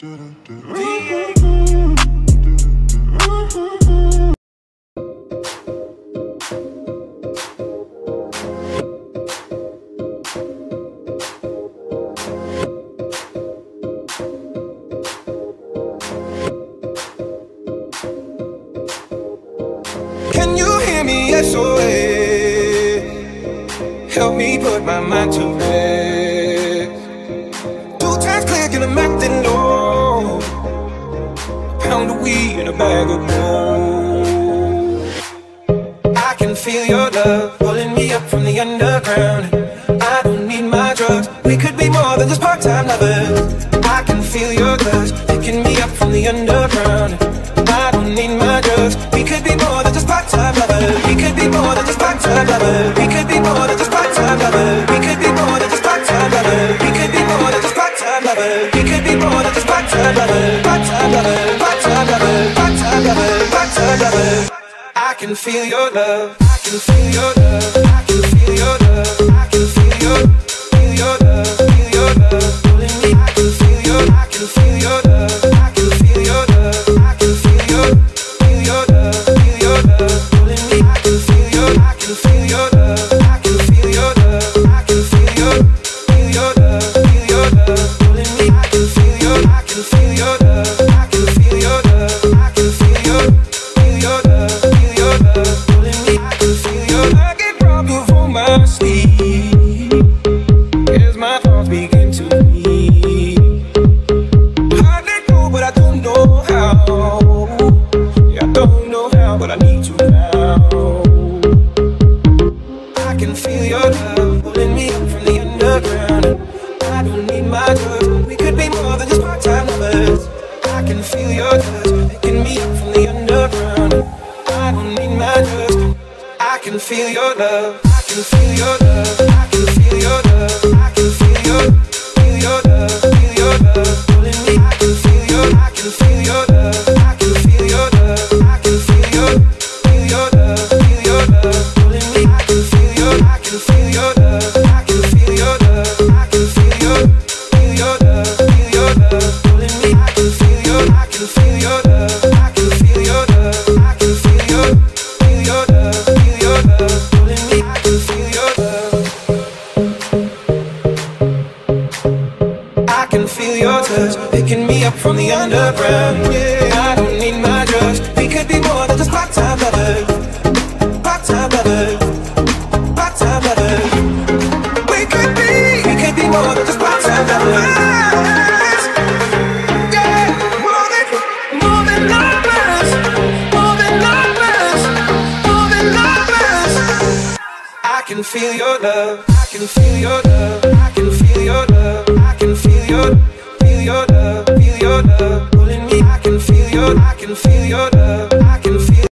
Can you hear me? SOS. Oh, Help me put my mind to rest. Two times click and I'm acting low. And a bag of gold. I can feel your love pulling me up from the underground. I don't need my drugs. We could be more than just part-time lovers. I can feel your touch picking me up from the underground. I don't need my drugs. We could be more than just part-time lovers. We could be more than just part-time lovers. Can feel your love. I can feel your love. I can feel your touch picking me from the underground. I don't need my drugs. I can feel your love. I can feel your love. I can feel your love. Feel your touch picking me up from the underground. Yeah, I don't need my drugs. We could be more than just part-time lovers. Part-time lovers. Part-time lovers. We could be, we could be more than just part-time lovers. I can feel your love. I can feel your love. I can feel your love. Your, feel your love. Feel your love.